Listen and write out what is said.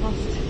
lost.